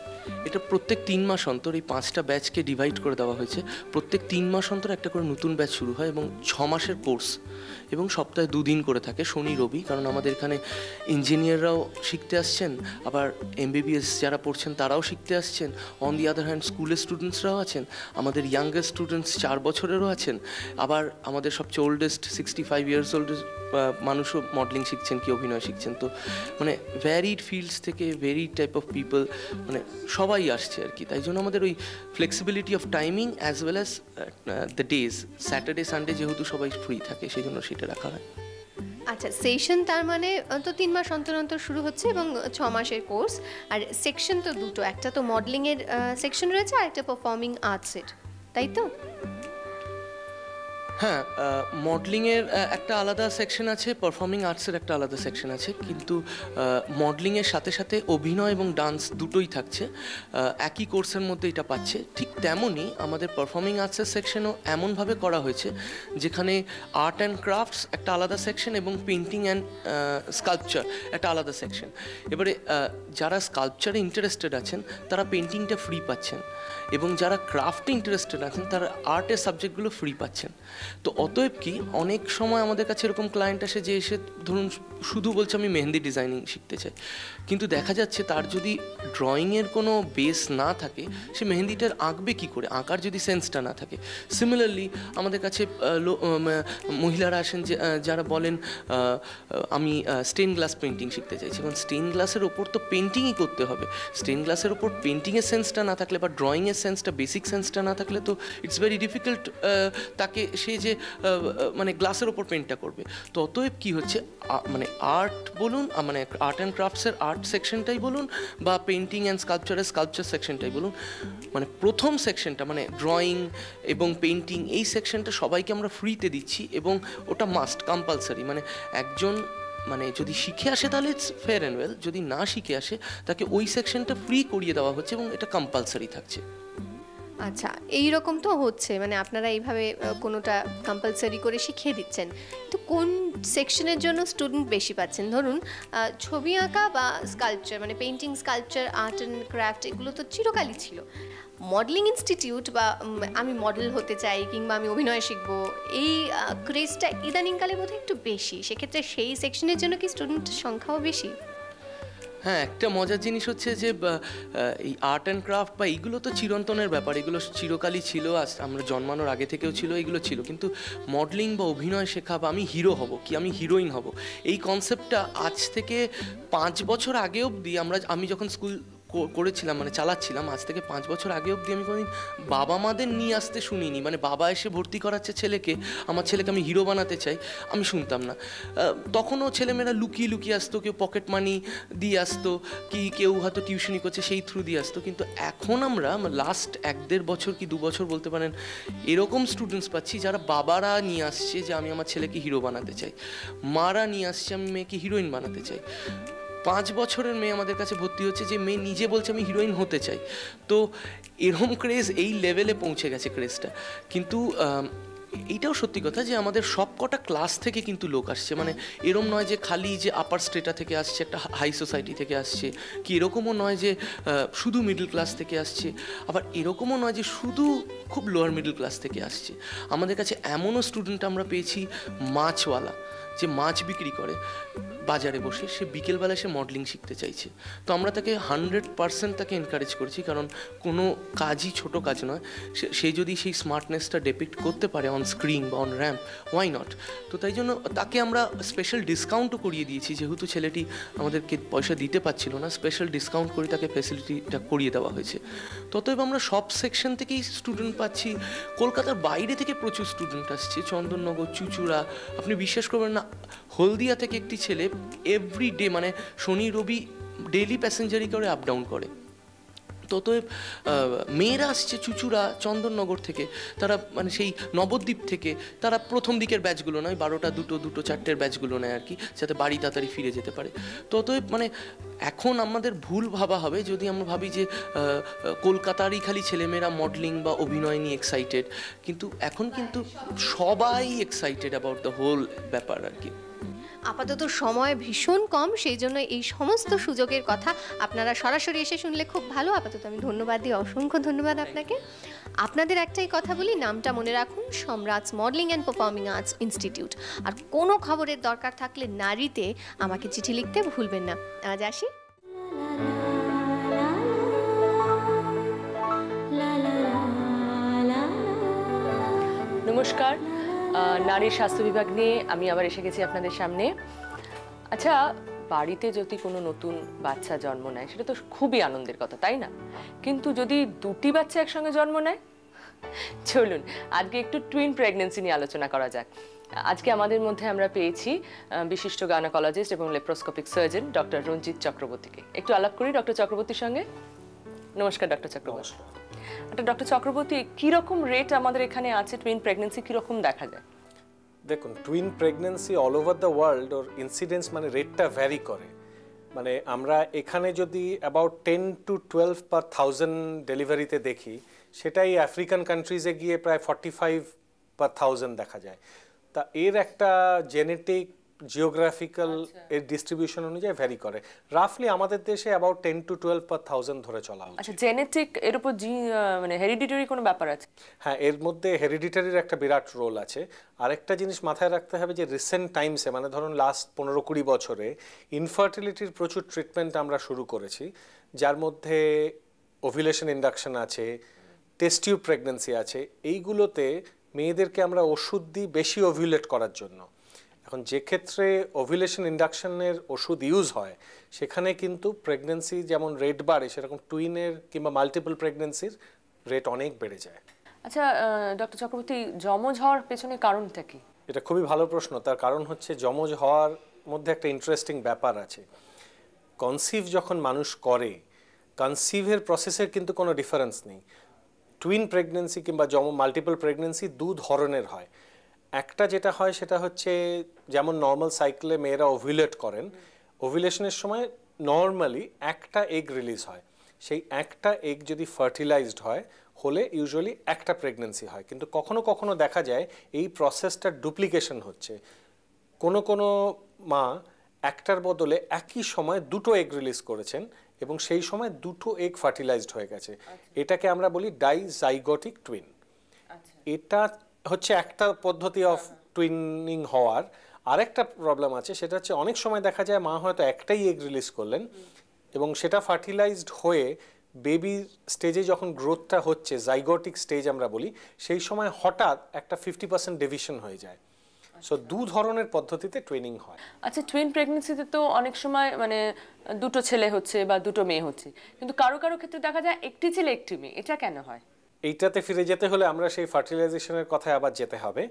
এটা প্রত্যেক তিন মাস অন্তর এই পাঁচটা ব্যাচকে ডিভাইড করে দেওয়া হয়েছে। প্রত্যেক তিন মাস অন্তর একটা করে নতুন ব্যাচ শুরু হয় এবং ছ মাসের কোর্স এবং সপ্তাহে দুদিন করে থাকে, শনি, রবি, কারণ আমাদের এখানে ইঞ্জিনিয়াররাও শিখতে আসছেন, আবার এমবিবিএস যারা পড়ছেন তারাও শিখতে আসছেন অন দি আদার হ্যান্ড স্কুলের স্টুডেন্টসরাও আছেন, আমাদের ইয়াঙ্গেস্ট স্টুডেন্টস চার বছরেরও আছেন, আবার আমাদের সবচেয়ে oldest sixty five years oldest মানুষও মডেলিং শিখছেন কি অভিনয় শিখছেন, তো মানে ভ্যারিড ফিল্ডস থেকে ভেরিড টাইপ অফ পিপল মানে সবাই আসছে আর কি, তাই জন্য আমাদের ওই flexibility of timing as well as the days Saturday Sunday যেহেতু সবাই ফ্রি থাকে সেই জন্য সেটা রাখা হয়। আচ্ছা সেশন তার মানে তো তিন মাস অন্তর অন্তর শুরু হচ্ছে এবং ছ মাসের কোর্স আর সেকশন তো দুটো, একটা তো মডেলিংয়ের সেকশন রয়েছে আর একটা পারফর্মিং আর্টসের তাই তো? হ্যাঁ মডেলিংয়ের একটা আলাদা সেকশন আছে পারফর্মিং আর্টসের একটা আলাদা সেকশন আছে, কিন্তু মডেলিংয়ের সাথে সাথে অভিনয় এবং ডান্স দুটোই থাকছে। একই কোর্সের মধ্যে এটা পাচ্ছে। ঠিক তেমনই আমাদের পারফর্মিং আর্টসের সেকশনও এমনভাবে করা হয়েছে, যেখানে আর্ট অ্যান্ড ক্রাফটস একটা আলাদা সেকশন এবং পেন্টিং অ্যান্ড স্কাল্পচার একটা আলাদা সেকশন এবারে যারা স্কাল্পচারে ইন্টারেস্টেড আছেন, তারা পেন্টিংটা ফ্রি পাচ্ছেন। এবং যারা ক্রাফটে ইন্টারেস্টেড আছেন, তারা আর্টের সাবজেক্টগুলো ফ্রি পাচ্ছেন। তো অতএব কি, অনেক সময় আমাদের কাছে এরকম ক্লায়েন্ট আসে যে এসে, ধরুন, শুধু বলছে আমি মেহেন্দি ডিজাইনিং শিখতে চাই। কিন্তু দেখা যাচ্ছে তার যদি ড্রয়িংয়ের কোনো বেস না থাকে, সে মেহেন্দিটার আঁকবে কি করে? আঁকার যদি সেন্সটা না থাকে। সিমিলারলি আমাদের কাছে মহিলারা আসেন যে যারা বলেন আমি স্টেন গ্লাস পেন্টিং শিখতে চাইছি। এখন স্টেন গ্লাসের ওপর তো পেন্টিংই করতে হবে। স্টেন গ্লাসের ওপর পেন্টিংয়ের সেন্সটা না থাকলে বা ড্রয়িংয়ের সেন্সটা বেসিক সেন্সটা না থাকলে তো ইটস ভেরি ডিফিকাল্ট তাকে সে যে আহ, আহ, মানে গ্লাসের ওপর পেন্টটা করবে। তো অতএব কী হচ্ছে মানে আর্ট বলুন মানে আর্ট অ্যান্ড ক্রাফটসের আর্ট সেকশনটাই বলুন বা পেন্টিং অ্যান্ড স্কাল্পচারের স্কাল্পচার সেকশনটাই বলুন মানে প্রথম সেকশনটা মানে ড্রয়িং এবং পেন্টিং এই সেকশনটা সবাইকে আমরা ফ্রিতে দিচ্ছি এবং ওটা মাস্ট কম্পালসারি মানে একজন মানে যদি শিখে আসে তাহলে ইটস ফেয়ার অ্যান্ড ওয়েল যদি না শিখে আসে তাকে ওই সেকশনটা ফ্রি করিয়ে দেওয়া হচ্ছে এবং এটা কম্পালসারি থাকছে। আচ্ছা এই রকম তো হচ্ছে মানে আপনারা এইভাবে কোনোটা কম্পালসারি করে শিখিয়ে দিচ্ছেন। তো কোন সেকশনের জন্য স্টুডেন্ট বেশি পাচ্ছেন? ধরুন ছবি আঁকা বা স্কাল্পচার মানে painting sculpture art and craft এগুলো তো চিরকালই ছিল। মডেলিং ইনস্টিটিউট বা আমি মডেল হতে চাই কিংবা আমি অভিনয় শিখব, এই ক্রেজটা ইদানিংকালে বোধহয় একটু বেশি। সেক্ষেত্রে সেই সেকশনের জন্য কি স্টুডেন্টের সংখ্যাও বেশি? হ্যাঁ একটা মজার জিনিস হচ্ছে যে এই আর্ট অ্যান্ড ক্রাফট বা, এইগুলো তো চিরন্তনের ব্যাপার। এগুলো চিরকালই ছিল, আজ আমরা জন্মানোর আগে থেকেও ছিল, এগুলো ছিল। কিন্তু মডেলিং বা, অভিনয় শেখা বা, আমি হিরো হব কি? আমি হিরোইন হব। এই কনসেপ্টটা আজ থেকে পাঁচ বছর আগে অবধি আমরা, আমি যখন স্কুল করেছিলাম মানে চালাচ্ছিলাম। আজ থেকে পাঁচ বছর আগে অবধি আমি কোনোদিন বাবা মাদের নিয়ে আসতে শুনিনি। মানে বাবা এসে ভর্তি করাচ্ছে ছেলেকে, আমার ছেলেকে আমি হিরো বানাতে চাই, আমি শুনতাম না। তখনও ছেলেমেয়েরা লুকিয়ে লুকিয়ে আসতো, কেউ পকেট মানি দিয়ে আসতো, কি কেউ হয়তো টিউশনি করছে, সেই থ্রু দিয়ে আসতো। কিন্তু এখন আমরা লাস্ট এক দেড় বছর কি দু বছর বলতে পারেন, এরকম স্টুডেন্টস পাচ্ছি যারা বাবারা নিয়ে আসছে যে আমি আমার ছেলেকে হিরো বানাতে চাই। মারা নিয়ে আসছে আমি মেয়েকে হিরোইন বানাতে চাই। পাঁচ বছরের মেয়ে আমাদের কাছে ভর্তি হচ্ছে, যে মেয়ে নিজে বলছে আমি হিরোইন হতে চাই। তো এরম ক্রেজ এই লেভেলে পৌঁছে গেছে ক্রেজটা কিন্তু এইটাও সত্যি কথা যে আমাদের সব কটা ক্লাস থেকে কিন্তু লোক আসছে। মানে এরম নয় যে খালি যে আপার স্টেটা থেকে আসছে, একটা হাই সোসাইটি থেকে আসছে, কি এরকমও নয় যে শুধু মিডল ক্লাস থেকে আসছে। আবার এরকমও নয় যে শুধু খুব লোয়ার মিডল ক্লাস থেকে আসছে। আমাদের কাছে এমনও স্টুডেন্ট আমরা পেয়েছি, মাছওয়ালা। যে মাছ বিক্রি করে বাজারে বসে, সে বিকেলবেলা সে মডেলিং শিখতে চাইছে। তো আমরা তাকে হান্ড্রেড পার্সেন্ট তাকে এনকারেজ করছি, কারণ কোনো কাজই ছোট কাজ নয়। সে- যদি সেই স্মার্টনেসটা ডেপিক্ট করতে পারে অন স্ক্রিন বা অন র্যাম্প ওয়াই নট তো তাই জন্য তাকে আমরা স্পেশাল ডিসকাউন্টও করিয়ে দিয়েছি। যেহেতু ছেলেটি আমাদেরকে পয়সা দিতে পারছিল না স্পেশাল ডিসকাউন্ট করে তাকে ফেসিলিটিটা করিয়ে দেওয়া হয়েছে। ততএব আমরা সব সেকশন থেকেই স্টুডেন্ট পাচ্ছি। কলকাতার বাইরে থেকে প্রচুর স্টুডেন্ট আসছে। চন্দননগর, চুচুড়া, আপনি বিশ্বাস করবেন না হলদিয়া থেকে একটি ছেলে এভরি ডে মানে শনি, রবি ডেলি প্যাসেঞ্জারি করে আপ ডাউন করে। ততএব মেয়েরা আসছে চুচুড়া, চন্দননগর থেকে। তারা মানে সেই নবদ্বীপ থেকে, তারা প্রথম দিকের ব্যাচগুলো নয়, বারোটা দুটো দুটো চারটের ব্যাচগুলো নেয় আর কি, যাতে বাড়ি তাড়াতাড়ি ফিরে যেতে পারে। ততএব মানে এখন আমাদের ভুল ভাবা হবে যদি আমরা ভাবি যে কলকাতারই খালি ছেলেমেয়েরা মডেলিং বা অভিনয় নিয়ে এক্সাইটেড কিন্তু এখন কিন্তু সবাই এক্সাইটেড অ্যাবাউট দ্য হোল ব্যাপার আর কি। আপাতত সময় ভীষণ কম, সেই জন্য এই সমস্ত সুযোগের কথা আপনারা সরাসরি এসে শুনলে খুব ভালো। আপাতত আমি ধন্যবাদ দিই, অসংখ্য ধন্যবাদ আপনাকে। আপনাদের একটাই কথা বলি, নামটা মনে রাখুন, Samrat modelling and performing arts institute. আর কোনো খবরের দরকার থাকলে নারীতে আমাকে চিঠি লিখতে ভুলবেন না। আজ আসি। নমস্কার। নারীর স্বাস্থ্য বিভাগ নিয়ে আমি আবার এসে গেছি আপনাদের সামনে। আচ্ছা বাড়িতে যদি কোনো নতুন বাচ্চা জন্ম নেয়, সেটা তো খুবই আনন্দের কথা, তাই না? কিন্তু যদি দুটি বাচ্চা একসঙ্গে জন্ম নেয়? চলুন, আজকে একটু টুইন প্রেগনেন্সি নিয়ে আলোচনা করা যাক। আজকে আমাদের মধ্যে আমরা পেয়েছি বিশিষ্ট গানাকোলজিস্ট এবং লেপ্রোস্কোপিক সার্জন ডক্টর রঞ্জিত চক্রবর্তীকে। একটু আলাপ করি ডক্টর চক্রবর্তীর সঙ্গে? নমস্কার ডক্টর চক্রবর্তী। আচ্ছা ডক্টর চক্রবর্তী, কীরকম রেট আমাদের এখানে আছে টুইন প্রেগনেন্সি কীরকম দেখা যায়? দেখুন twin pregnancy all over the world or incidence মানে রেটটা ভ্যারি করে। মানে আমরা এখানে যদি about ten to twelve per thousand ডেলিভারিতে দেখি, সেটাই আফ্রিকান কান্ট্রিজে গিয়ে প্রায় ফর্টি ফাইভ পার থাউজেন্ড দেখা যায়। তা এর একটা জেনেটিক জিওগ্রাফিক্যাল এর ডিস্ট্রিবিউশন অনুযায়ী ভ্যারি করে। রাফলি আমাদের দেশে about ten to twelve per thousand ধরে চলা আচ্ছা জেনেটিক এর উপর জি মানে হেরিডিটারি কোনো ব্যাপার আছে? হ্যাঁ এর মধ্যে হেরিডিটারির একটা বিরাট রোল আছে। আরেকটা জিনিস মাথায় রাখতে হবে যে রিসেন্ট টাইমসে মানে ধরুন লাস্ট পনেরো কুড়ি বছরে ইনফার্টিলিটির প্রচুর ট্রিটমেন্ট আমরা শুরু করেছি যার মধ্যে ওভিলেশন ইন্ডাকশন আছে টেস্টিউ প্রেগনেন্সি আছে। এইগুলোতে মেয়েদেরকে আমরা ওষুধ দিই বেশি ওভিউলেট করার জন্য। এখন যে ক্ষেত্রে ওভিলেশন ইন্ডাকশনের ওষুধ ইউজ হয় সেখানে কিন্তু প্রেগনেন্সি যেমন রেট বাড়ে সেরকম টুইনের কিংবা মাল্টিপল প্রেগনেন্সির রেট অনেক বেড়ে যায়। আচ্ছা ডক্টর চক্রবর্তী জমজ হওয়ার পেছনে কারণটা কি? এটা খুবই ভালো প্রশ্ন। তার কারণ হচ্ছে জমজ হওয়ার মধ্যে একটা ইন্টারেস্টিং ব্যাপার আছে। কনসিভ যখন মানুষ করে কনসিভের প্রসেসের কিন্তু কোনো ডিফারেন্স নেই। টুইন প্রেগনেন্সি কিংবা জম মাল্টিপল প্রেগনেন্সি দু ধরনের হয়। একটা যেটা হয় সেটা হচ্ছে যেমন নর্মাল সাইকেলে মেয়েরা ওভিলেট করেন ওভিলেশনের সময় নর্মালি একটা এগ রিলিজ হয়। সেই একটা এগ যদি ফার্টিলাইজড হয় হলে ইউজুয়ালি একটা প্রেগনেন্সি হয়। কিন্তু কখনো কখনো দেখা যায় এই প্রসেসটার ডুপ্লিকেশন হচ্ছে। কোনো কোনো মা একটার বদলে একই সময় দুটো এগ রিলিজ করেছেন এবং সেই সময় দুটো এগ ফার্টিলাইজড হয়ে গেছে। এটাকে আমরা বলি ডাইজাইগটিক টুইন এটা হচ্ছে একটা পদ্ধতি অফ টুইনিং হওয়ার আরেকটা প্রবলেম আছে সেটা হচ্ছে অনেক সময় দেখা যায় মা হয়তো একটাই এগ রিলিজ করলেন এবং সেটা ফার্টিলাইজড হয়ে বেবি স্টেজে যখন গ্রোথটা হচ্ছে জাইগটিক স্টেজ আমরা বলি সেই সময় হঠাৎ একটা ফিফটি পার্সেন্ট ডেভিশন হয়ে যায়। সো দু ধরনের পদ্ধতিতে ট্রেনিং হয়। আচ্ছা টুইন প্রেগনেন্সিতে তো অনেক সময় মানে দুটো ছেলে হচ্ছে বা দুটো মেয়ে হচ্ছে কিন্তু কারও কারও ক্ষেত্রে দেখা যায় একটি ছেলে একটি মেয়ে এটা কেন হয়? এইটাতে ফিরে যেতে হলে আমরা সেই ফার্টিলাইজেশনের কথায় আবার যেতে হবে।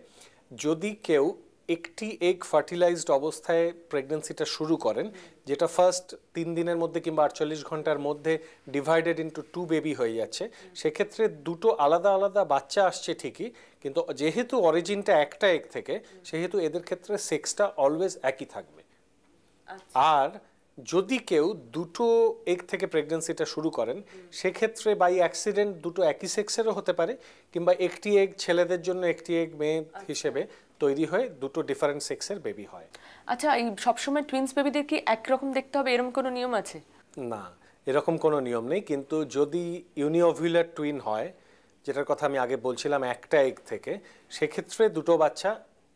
যদি কেউ একটি এগ ফার্টিলাইজড অবস্থায় প্রেগনেন্সিটা শুরু করেন যেটা ফার্স্ট তিন দিনের মধ্যে কিংবা আটচল্লিশ ঘণ্টার মধ্যে ডিভাইডেড ইন্টু টু বেবি হয়ে যাচ্ছে সেক্ষেত্রে দুটো আলাদা আলাদা বাচ্চা আসছে ঠিকই কিন্তু যেহেতু অরিজিনটা একটা এগ থেকে সেহেতু এদের ক্ষেত্রে সেক্সটা অলওয়েজ একই থাকবে। আর যদি কেউ দুটো এক থেকে প্রেগনেন্সিটা শুরু করেন সেক্ষেত্রে বাই অ্যাক্সিডেন্ট দুটো একই সেক্সেরও হতে পারে কিংবা একটি এগ ছেলেদের জন্য একটি এগ মেয়ে হিসেবে তৈরি হয়ে দুটো ডিফারেন্ট সেক্সের বেবি হয়। আচ্ছা এই সবসময় টুইন্স বেবিদের কি একরকম দেখতে হবে? এরকম কোনো নিয়ম আছে? না এরকম কোনো নিয়ম নেই কিন্তু যদি ইউনিওভিউলার টুইন হয় যেটার কথা আমি আগে বলছিলাম একটা এগ থেকে সেক্ষেত্রে দুটো বাচ্চা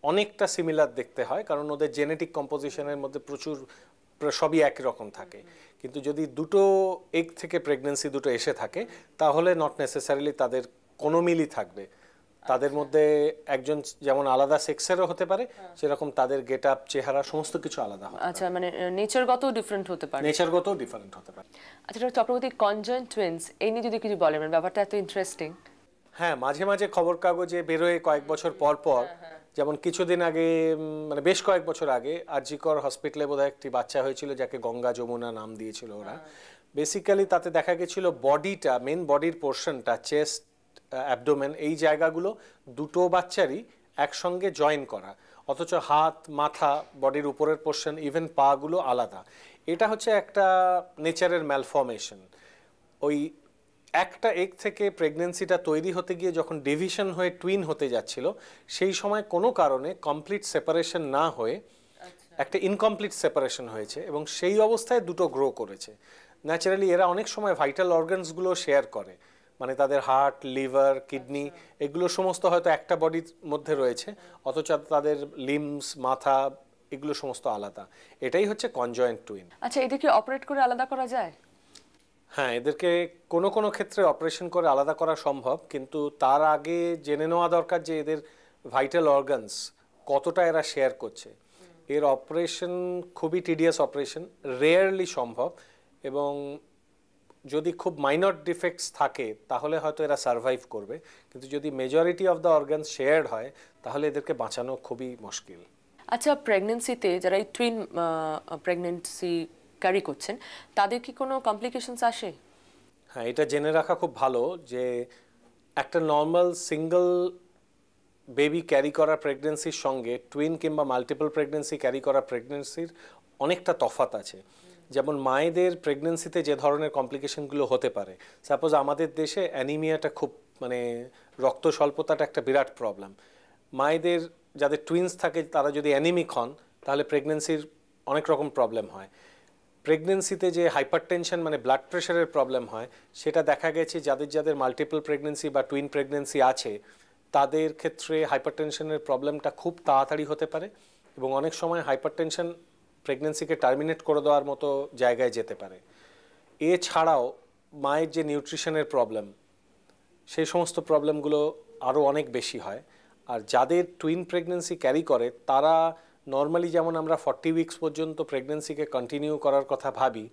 অনেকটা সিমিলার দেখতে হয় কারণ ওদের জেনেটিক কম্পোজিশনের মধ্যে প্রচুর প্র- সবই একই রকম থাকে। কিন্তু যদি দুটো এগ থেকে প্রেগনেন্সি দুটো এসে থাকে তাহলে নট নেসেসারিলি তাদের কোনো মিলই থাকবে। তাদের মধ্যে একজন যেমন আলাদা সেক্সেরও হতে পারে সেরকম তাদের গেট আপ চেহারা সমস্ত কিছু আলাদা হয় আচ্ছা মানে নেচারগত ডিফারেন্ট হতে পারে। নেচারগতও ডিফারেন্ট হতে পারে। আচ্ছা ডক্টর চক্রবর্তী কনজয়েন্ট টুইন্স এই নিয়ে যদি কিছু বলেন ব্যাপারটা এত ইন্টারেস্টিং হ্যাঁ মাঝে মাঝে খবর কাগজে বেরোয় কয়েক বছর পর পর যেমন কিছুদিন আগে মানে বেশ কয়েক বছর আগে আরজিকর হসপিটালে বোধহয় একটি বাচ্চা হয়েছিল যাকে গঙ্গা যমুনা নাম দিয়েছিল ওরা। বেসিক্যালি তাতে দেখা গেছিল বডিটা মেন বডির পোর্শনটা চেস্ট অ্যাবডোমেন এই জায়গাগুলো দুটো বাচ্চারই একসঙ্গে জয়েন করা। অথচ হাত মাথা বডির উপরের পোর্শন ইভেন পাগুলো আলাদা। এটা হচ্ছে একটা নেচারের ম্যালফর্মেশন ওই একটা এগ থেকে প্রেগনেন্সিটা তৈরি হতে গিয়ে যখন ডিভিশন হয়ে টুইন হতে যাচ্ছিল সেই সময় কোনো কারণে কমপ্লিট সেপারেশন না হয়ে একটা ইনকমপ্লিট সেপারেশন হয়েছে এবং সেই অবস্থায় দুটো গ্রো করেছে। ন্যাচারালি এরা অনেক সময় ভাইটাল অর্গানসগুলো শেয়ার করে। মানে তাদের হার্ট লিভার কিডনি এগুলো সমস্ত হয়তো একটা বডির মধ্যে রয়েছে অথচ তাদের লিমস মাথা এগুলো সমস্ত আলাদা। এটাই হচ্ছে কনজয়েন্ট টুইন আচ্ছা এদেরকে অপারেট করে আলাদা করা যায়? হ্যাঁ এদেরকে কোনো কোনো ক্ষেত্রে অপারেশন করে আলাদা করা সম্ভব কিন্তু তার আগে জেনে নেওয়া দরকার যে এদের ভাইটাল অর্গানস কতটা এরা শেয়ার করছে। এর অপারেশন খুবই টিডিয়াস অপারেশন রেয়ারলি সম্ভব এবং যদি খুব মাইনর ডিফেক্টস থাকে তাহলে হয়তো এরা সার্ভাইভ করবে। কিন্তু যদি majority of the organs shared হয় তাহলে এদেরকে বাঁচানো খুবই মুশকিল। আচ্ছা প্রেগনেন্সিতে যারা এই টুইন প্রেগনেন্সি ক্যারি করছেন, তাদের কি কোনো কমপ্লিকেশনস আসে? হ্যাঁ এটা জেনে রাখা খুব ভালো যে একটা নর্মাল সিঙ্গেল বেবি ক্যারি করা প্রেগনেন্সির সঙ্গে টুইন কিংবা মাল্টিপল প্রেগনেন্সি ক্যারি করা প্রেগনেন্সির অনেকটা তফাত আছে। যেমন মায়েদের প্রেগনেন্সিতে যে ধরনের কমপ্লিকেশনগুলো হতে পারে। সাপোজ আমাদের দেশে অ্যানিমিয়াটা খুব মানে রক্ত স্বল্পতাটা একটা বিরাট প্রবলেম মায়েদের যাদের টুইন্স থাকে, তারা যদি অ্যানিমিক হন, তাহলে প্রেগনেন্সির অনেক রকম প্রবলেম হয়। প্রেগনেন্সিতে যে হাইপারটেনশন মানে ব্লাড প্রেশারের প্রবলেম হয়, সেটা দেখা গেছে যাদের যাদের মাল্টিপল প্রেগনেন্সি বা টুইন প্রেগনেন্সি আছে, তাদের ক্ষেত্রে হাইপারটেনশনের প্রবলেমটা খুব তাড়াতাড়ি হতে পারে এবং অনেক সময় হাইপারটেনশন প্রেগনেন্সিকে টার্মিনেট করে দেওয়ার মতো জায়গায় যেতে পারে। এছাড়াও মায়ের যে নিউট্রিশনের প্রবলেম সেই সমস্ত প্রবলেমগুলো আরও অনেক বেশি হয়। আর যাদের টুইন প্রেগনেন্সি ক্যারি করে, তারা নর্মালি যেমন আমরা ফর্টি উইকস পর্যন্ত প্রেগনেন্সিকে কন্টিনিউ করার কথা ভাবি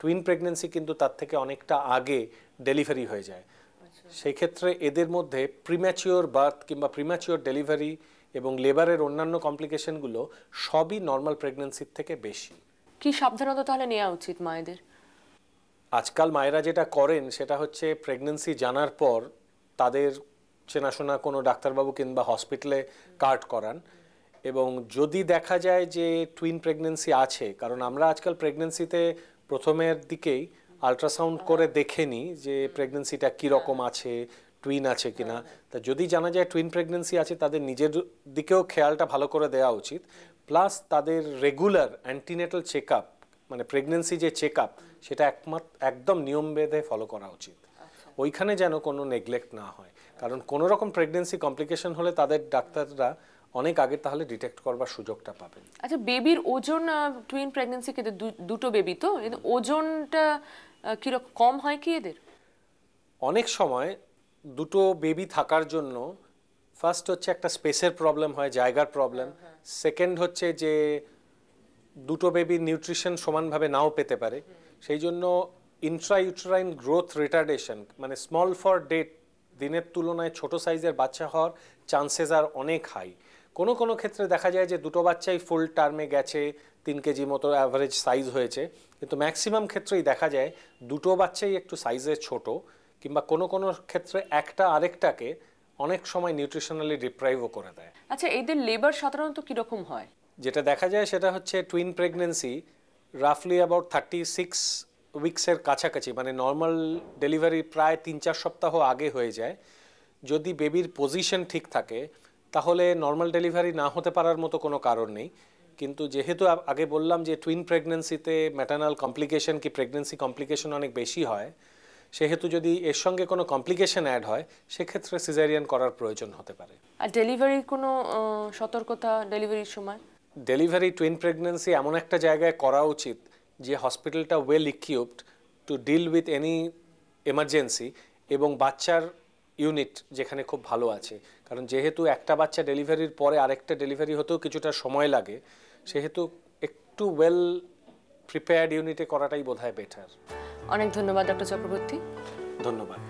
টুইন প্রেগনেন্সি কিন্তু তার থেকে অনেকটা আগে ডেলিভারি হয়ে যায়। সেই ক্ষেত্রে এদের মধ্যে প্রিম্যাচিওর বার্থ কিংবা প্রিম্যাচিওর ডেলিভারি এবং লেবারের অন্যান্য কমপ্লিকেশনগুলো সবই নর্মাল প্রেগনেন্সির থেকে বেশি। কি সাবধানতা তাহলে নেওয়া উচিত মায়েদের? আজকাল মায়েরা যেটা করেন সেটা হচ্ছে প্রেগনেন্সি জানার পর তাদের চেনাশোনা কোনো ডাক্তারবাবু কিংবা হসপিটালে কার্ড করান। এবং যদি দেখা যায় যে টুইন প্রেগনেন্সি আছে কারণ আমরা আজকাল প্রেগনেন্সিতে প্রথমের দিকেই আলট্রাসাউন্ড করে দেখে নিই যে প্রেগনেন্সিটা কীরকম আছে টুইন আছে কিনা। তা যদি জানা যায় টুইন প্রেগনেন্সি আছে তাদের নিজের দিকেও খেয়ালটা ভালো করে দেওয়া উচিত। প্লাস তাদের রেগুলার অ্যান্টিনেটাল চেক মানে প্রেগনেন্সি যে চেক সেটা একমাত্র একদম নিয়ম বেঁধে ফলো করা উচিত। ওইখানে যেন কোনো নেগলেক্ট না হয়। কারণ কোনো রকম প্রেগনেন্সি কমপ্লিকেশন হলে তাদের ডাক্তাররা অনেক আগে তাহলে ডিটেক্ট করবার সুযোগটা পাবেন। আচ্ছা বেবির ওজন টুইন প্রেগনেন্সি এদের দু- দুটো বেবি তো? ওজনটা কীরকম কম হয় কি এদের? অনেক সময় দুটো বেবি থাকার জন্য ফার্স্ট হচ্ছে একটা স্পেসের প্রবলেম হয় জায়গার প্রবলেম সেকেন্ড হচ্ছে যে দুটো বেবি নিউট্রিশন সমানভাবে নাও পেতে পারে। সেই জন্য ইন্ট্রাইউট্রাইন গ্রোথ রিটার্ডেশন মানে স্মল ফর ডেট দিনের তুলনায় ছোট সাইজের বাচ্চা হওয়ার চান্সেস আর অনেক হাই কোনো কোনো ক্ষেত্রে দেখা যায় যে দুটো বাচ্চাই ফুল টার্মে গেছে তিন কেজি মতো অ্যাভারেজ সাইজ হয়েছে। কিন্তু ম্যাক্সিমাম ক্ষেত্রেই দেখা যায় দুটো বাচ্চাই একটু সাইজে ছোট কিংবা কোনো কোনো ক্ষেত্রে একটা আরেকটাকে অনেক সময় নিউট্রিশনালি ডিপ্রাইভও করে দেয়। আচ্ছা এদের লেবার সাধারণত কীরকম হয়? যেটা দেখা যায় সেটা হচ্ছে টুইন প্রেগনেন্সি রাফলি অ্যাবাউট থার্টি সিক্স উইক্সের কাছাকাছি মানে নর্মাল ডেলিভারি প্রায় তিন চার সপ্তাহ আগে হয়ে যায়। যদি বেবির পজিশন ঠিক থাকে তাহলে নর্মাল ডেলিভারি না হতে পারার মতো কোনো কারণ নেই। কিন্তু যেহেতু আগে বললাম যে টুইন প্রেগনেন্সিতে ম্যাটার্নাল কমপ্লিকেশন কি প্রেগনেন্সি কমপ্লিকেশন অনেক বেশি হয় সেহেতু যদি এর সঙ্গে কোনো কমপ্লিকেশন অ্যাড হয় সেক্ষেত্রে সিজারিয়ান করার প্রয়োজন হতে পারে। আর ডেলিভারির কোনো সতর্কতা ডেলিভারির সময়? ডেলিভারি টুইন প্রেগনেন্সি এমন একটা জায়গায় করা উচিত যে হসপিটালটা well equipped to deal with any emergency এবং বাচ্চার ইউনিট যেখানে খুব ভালো আছে। কারণ যেহেতু একটা বাচ্চা ডেলিভারির পরে আরেকটা ডেলিভারি হতেও কিছুটা সময় লাগে সেহেতু একটু ওয়েল প্রিপেয়ার্ড ইউনিটে করাটাই বোধ হয় বেটার অনেক ধন্যবাদ ডক্টর চক্রবর্তী। ধন্যবাদ।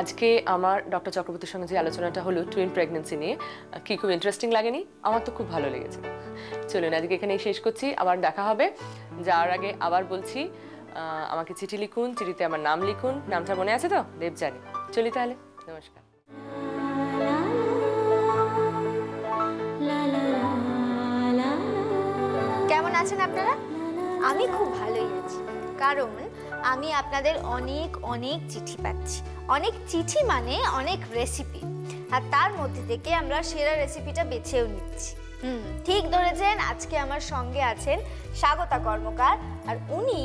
আজকে আমার ডক্টর চক্রবর্তীর সঙ্গে যে আলোচনাটা হলো টুইন প্রেগনেন্সি নিয়ে কি খুব ইন্টারেস্টিং লাগেনি? আমার তো খুব ভালো লেগেছে। চলুন আজকে এখানেই শেষ করছি। আবার দেখা হবে। যাওয়ার আগে আবার বলছি আমাকে চিঠি লিখুন, চিঠিতে আমার নাম লিখুন, নামটা মনে আছে তো? দেবজানি চলি তাহলে, নমস্কার। কেমন আছেন আপনারা? আমি খুব ভালোই আছি। কারণ আমি আপনাদের অনেক অনেক চিঠি পাচ্ছি। অনেক চিঠি মানে অনেক রেসিপি আর তার মধ্যে থেকে আমরা সেরা রেসিপিটা বেছেও নিচ্ছি। হুম ঠিক ধরেছেন আজকে আমার সঙ্গে আছেন স্বাগতা কর্মকার আর উনি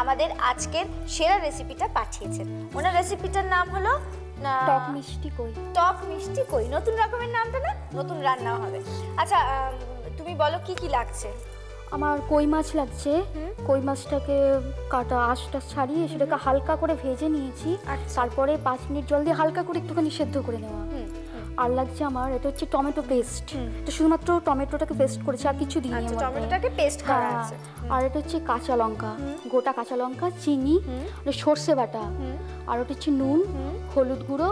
আমাদের আজকের সেরা রেসিপিটা পাঠিয়েছেন। ওনার রেসিপিটার নাম হলো টক মিষ্টি কই। টক মিষ্টি কই। নতুন রকমের নামটা না নতুন রান্না হবে। আচ্ছা তুমি বলো কি কি লাগছে? আমার কই মাছ লাগছে। কই মাছটাকে কাটা আঁশটা ছাড়িয়ে সেটাকে হালকা করে ভেজে নিয়েছি। আর তারপরে পাঁচ মিনিট জল দিয়ে হালকা করে একটুখানি সেদ্ধ করে নেওয়া। আর লাগছে আমার এটা হচ্ছে টমেটো পেস্ট। এটা শুধুমাত্র টমেটোটাকে পেস্ট করেছি আর কিছু দিইনি আচ্ছা টমেটোটাকে পেস্ট করা হ্যাঁ, আছে। আর এটা হচ্ছে কাঁচা লঙ্কা গোটা কাঁচা লঙ্কা চিনি আর সর্ষে বাটা। আর ওটা হচ্ছে নুন হলুদ গুঁড়ো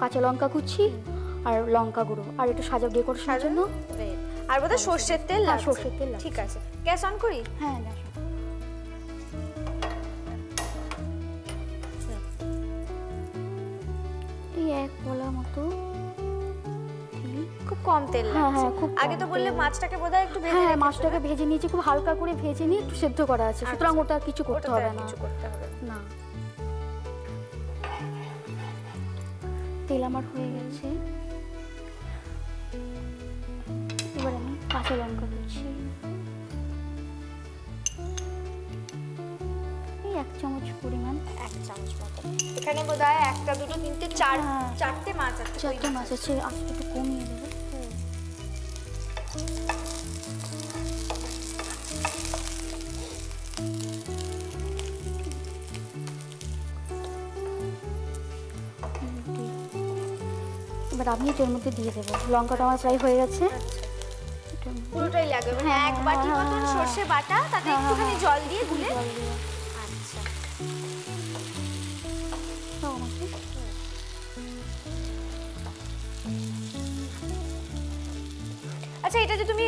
কাঁচা লঙ্কা কুচি আর লঙ্কা গুঁড়ো। আর একটু সাজা ডেকোরেশনের জন্য. আর বোধহয় সর্ষের তেল হ্যাঁ, লাগছে। সর্ষের তেল ঠিক আছে। গ্যাস অন করি? হ্যাঁ এই এক কলা মতো। কম তেল হ্যাঁ, লাগছে। হ্যাঁ, খুব আগে তো বললে মাছটাকে বোধহয় একটু ভেজে হ্যাঁ মাছটাকে ভেজে নিয়েছি খুব হালকা করে ভেজে নিয়ে একটু সেদ্ধ করা আছে। সুতরাং ওটা কিছু করতে হবে না। কিছু করতে হবে। না। তেল আমার হয়ে গেছে। এবার আমি কাঁচা লঙ্কা দিচ্ছি এই এক চামচ পরিমাণ। এক চামচ মতো। এখানে বোধহয় একটা দুটো তিনটে চার হ্যাঁ। চারটে মাছ আছে চারটে মাছ আছে। আজকে একটু কমিয়ে দেবে। আমি এটার মধ্যে দিয়ে দেবো। লঙ্কাটা আমার প্রায় হয়ে গেছে। পুরোটাই লাগবে। মানে হ্যাঁ, এক বাটি হ্যাঁ, মতন হ্যাঁ, সর্ষে বাটা তাতে হ্যাঁ, একটুখানি হ্যাঁ। জল দিয়ে গুলে। আচ্ছা। আচ্ছা এটা যে তুমি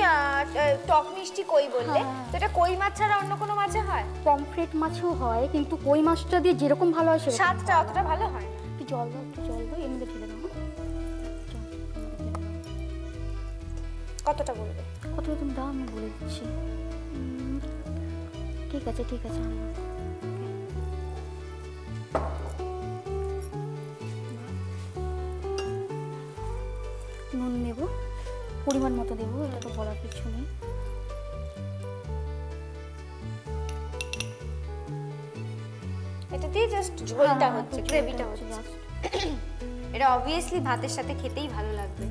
টক মিষ্টি কই বললে? হ্যাঁ। তো এটা কই মাছ ছাড়া অন্য কোনো মাছে হয়? পমফ্রেট মাছও হয় কিন্তু কই মাছটা দিয়ে যেরকম ভালো হয় সেরকম স্বাদটা অতটা ভালো হয়। একটু জল দাও একটু জল দাও এর কতটা বলবে? কতটা তুমি দাও আমি বলে দিচ্ছি। ঠিক আছে ঠিক আছে নুন নেব পরিমাণ মতো দেবো এটা তো বলার কিছু নেই। এটা দিয়ে জাস্ট ঝোলটা হ্যাঁ, হচ্ছে গ্রেভিটা হচ্ছে। এটা অবভিয়াসলি ভাতের সাথে খেতেই ভালো লাগবে।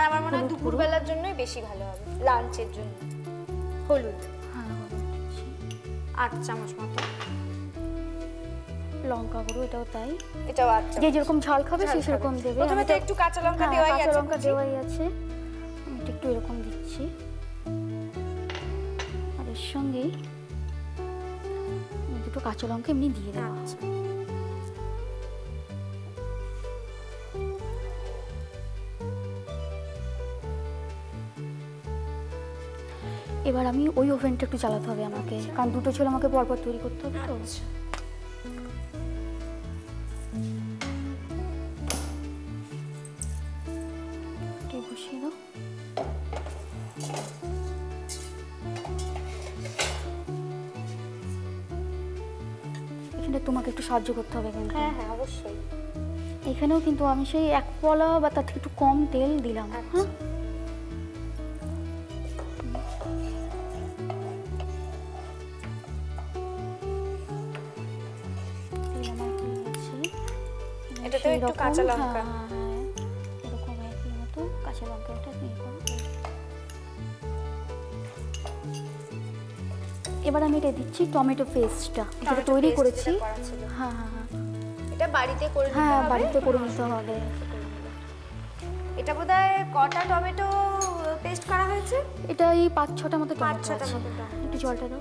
আর আমার মনে হয়। দুপুরবেলার জন্যই বেশি ভালো হবে লাঞ্চের জন্য। হলুদ। হ্যাঁ। আট চামচ মতো। লঙ্কা গুঁড়ো এটাও তাই। এটাও আট যে যেরকম ঝাল খাবে সে সেরকম দেবে। প্রথমে তো একটু কাঁচা লঙ্কা হ্যাঁ, দেওয়াই কাঁচা লঙ্কা দেওয়াই আছে। আমি একটু এরকম দিচ্ছি। আর এর সঙ্গেই দুটো কাঁচা লঙ্কা এমনি দিয়ে দেবো। এবার আমি ওই ওভেনটা একটু চালাতে হবে আমাকে। কারণ দুটো ছিল আমাকে পরপর তৈরি করতে হবে তো। আচ্ছা। এখানে তোমাকে একটু সাহায্য করতে হবে কিন্তু। হ্যাঁ হ্যাঁ অবশ্যই। এখানেও কিন্তু আমি সেই এক পলা বা তার থেকে একটু কম তেল দিলাম। আচ্ছা। হ্যাঁ? কাঁচা হ্যাঁ, লঙ্কা। এরকম একই মতো কাঁচা লঙ্কাটা দিয়ে এবার আমি এটা দিচ্ছি টমেটো পেস্টটা। যেটা তৈরি করেছি। হ্যাঁ হ্যাঁ হ্যাঁ। এটা বাড়িতে করে নিতে হ্যাঁ বাড়িতে করে নিতে হবে। এটা বোধহয় কটা টমেটো পেস্ট করা হয়েছে? এটা এই পাঁচ ছটা মতো পাঁচ টমেটো ছটা আছে। একটু জলটা দাও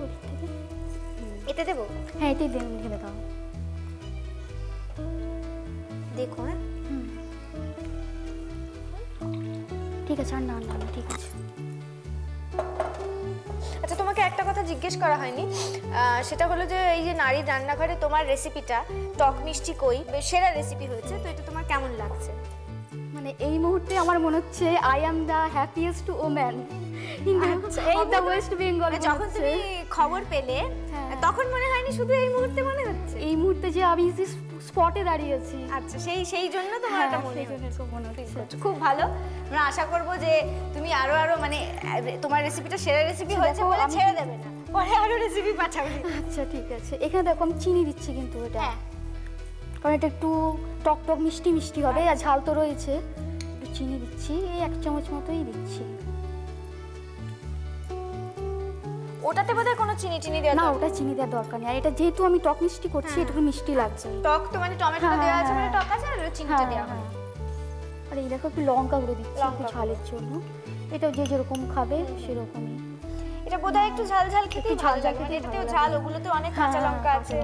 এতে দেবো? হ্যাঁ এটাই দেন ঢেলে দাও। দেখো হ্যাঁ? ঠিক আছে আর না না ঠিক আছে। আচ্ছা তোমাকে একটা কথা জিজ্ঞেস করা হয়নি। সেটা হলো যে এই যে নারীর রান্নাঘরে তোমার রেসিপিটা টক মিষ্টি কই সেরা রেসিপি হয়েছে তো এটা তোমার কেমন লাগছে? মানে এই মুহূর্তে আমার মনে হচ্ছে I am the happiest woman এই দ্য ওয়েস্ট বেঙ্গল যখন তুমি খবর পেলে হ্যাঁ। তখন মনে হয়নি শুধু এই মুহূর্তে মনে এই মুহূর্তে যে আমি স্পটে দাঁড়িয়ে আছি। আচ্ছা সেই সেই জন্য তোমার হ্যাঁ, এটা মনে হচ্ছে। খুব ভালো। আমরা আশা করব যে তুমি আরও আরও মানে তোমার রেসিপিটা সেরা রেসিপি আচ্ছা, হয়েছে বলে ছেড়ে দেবে না। পরে আরও রেসিপি পাঠাবে। আচ্ছা ঠিক আছে। এখানে দেখো আমি চিনি দিচ্ছি কিন্তু এটা। হ্যাঁ। কারণ এটা একটু টক টক মিষ্টি মিষ্টি হবে আর ঝাল তো রয়েছে। একটু চিনি দিচ্ছি এই এক চামচ মতোই দিচ্ছি। ওটাতে বোধহয় কোনো চিনি চিনি দেওয়া না ওটা চিনি দেওয়ার দরকার নেই। আর এটা যেহেতু আমি টক মিষ্টি করছি হ্যাঁ। একটু মিষ্টি লাগছে। টক তো মানে টমেটো হ্যাঁ, দেওয়া আছে হ্যাঁ, মানে। টক আছে আর চিনিটা দেওয়া হ্যাঁ। আর এই দেখো একটু লঙ্কা গুঁড়ো দিচ্ছি একটু ঝালের জন্য। এটা যে যেরকম খাবে সেরকমই। এটা বোধহয় একটু ঝাল ঝাল ভালো ঝাল ঝাল লাগে। মানে এটাতেও ঝাল। ওগুলোতে অনেক কাঁচা লঙ্কা আছে।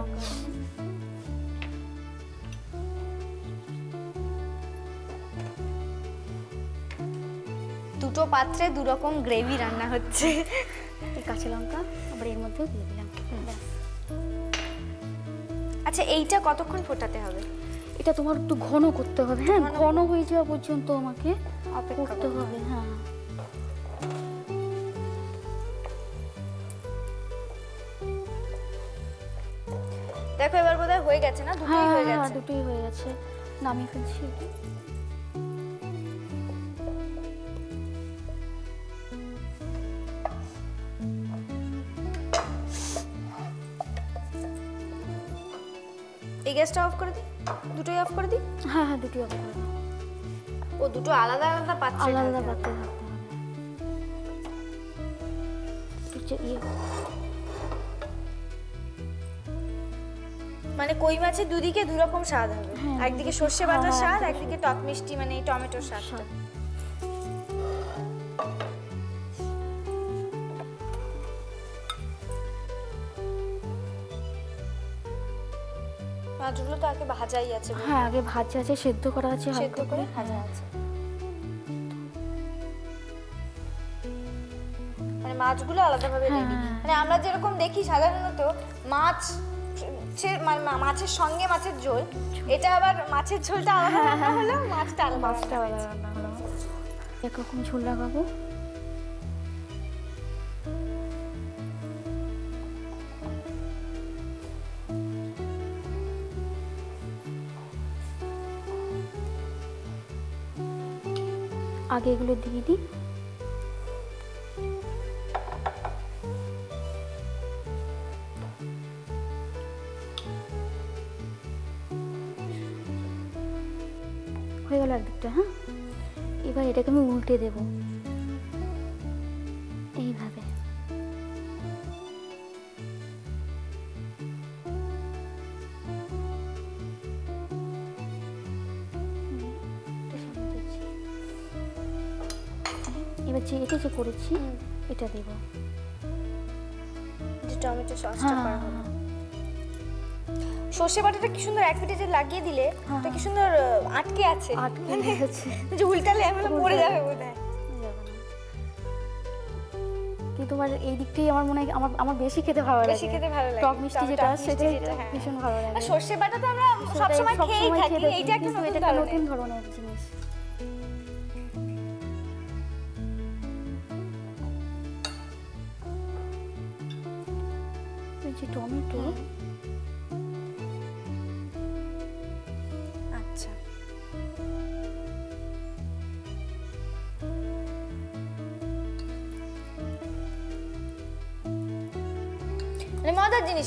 দুটো পাত্রে দু রকম গ্রেভি রান্না হচ্ছে। কাঁচা লঙ্কা আবার এর মধ্যেও দিয়ে দিলাম। ব্যাস। আচ্ছা এইটা কতক্ষণ ফোটাতে হবে? এটা তোমার একটু ঘন করতে হবে হ্যাঁ? ঘন। হয়ে যাওয়া পর্যন্ত আমাকে অপেক্ষা করতে করতে হবে। হ্যাঁ। দেখো এবার বোধহয় হয়ে গেছে না? দুটোই হ্যাঁ হয়ে হ্যাঁ, গেছে। দুটোই হয়ে গেছে। নামিয়ে ফেলছি। গ্যাসটা অফ করে দিই? দুটোই অফ করে দিই? হ্যাঁ হ্যাঁ দুটোই অফ করে দি ও দুটো আলাদা আলাদা পাত্রে আলাদা আলাদা পাত্রে ইয়ে। মানে কই মাছের দুদিকে দুরকম স্বাদ হবে। হ্যাঁ, একদিকে সর্ষে বাটার হ্যাঁ, স্বাদ একদিকে টক মিষ্টি মানে টমেটোর স্বাদ। ভাজাই আছে হ্যাঁ আগে ভাজা আছে সেদ্ধ করা আছে সেদ্ধ করে ভাজা। আছে। মানে মাছগুলো আলাদাভাবে রেডি। হ্যাঁ। মানে আমরা যেরকম দেখি সাধারণত মাছ মানে মাছের সঙ্গে মাছের ঝোল এটা আবার মাছের ঝোলটা আলাদা রান্না হলো মাছটা আলাদা মাছটা আলাদা রান্না হলো একরকম ঝোল লাগাবো। আগে এগুলো দিয়ে দিই। যে এটা যে করেছি এটা দেব। যে টমেটো সসটা হ্যাঁ করা হলো। সর্ষে বাটাটা কি সুন্দর এক যে লাগিয়ে দিলে এটা কি সুন্দর আটকে আছে। আটকে আছে যে উল্টালে আমি পড়ে যাবে বোধহয়। কিন্তু আমার এই দিকটাই আমার মনে হয় আমার আমার বেশি খেতে ভালো লাগে। বেশি খেতে ভালো লাগে। টক মিষ্টি যেটা সেটা হ্যাঁ। ভীষণ ভালো লাগে। আর সর্ষে বাটা তো আমরা সেটাই সবসময় খেয়েই থাকি এইটা একটা কিন্তু নতুন ধরনের।